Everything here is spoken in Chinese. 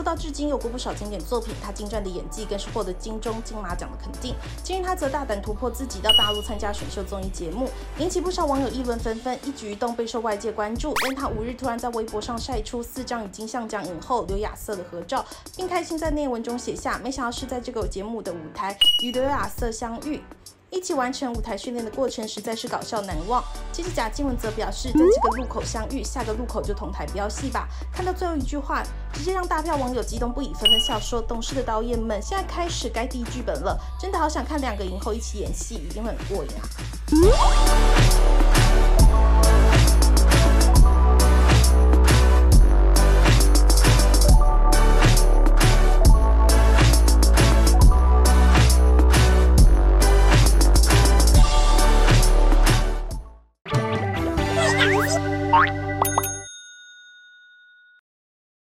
出道至今有过不少经典作品，她精湛的演技更是获得金钟、金马奖的肯定。近日，她则大胆突破自己，到大陆参加选秀综艺节目，引起不少网友议论纷纷，一举一动备受外界关注。但她五日突然在微博上晒出四张与金像奖影后刘亚瑟的合照，并开心在内文中写下：“没想到是在这个节目的舞台与刘亚瑟相遇。”一起完成舞台训练的过程实在是搞笑难忘。接着贾静雯则表示，在这个路口相遇，下个路口就同台飙戏吧。看到最后一句话，直接让大票网友激动不已，纷纷笑说：“懂事的导演们，现在开始该递剧本了。”真的好想看两个影后一起演戏，一定很过瘾啊 Thanks.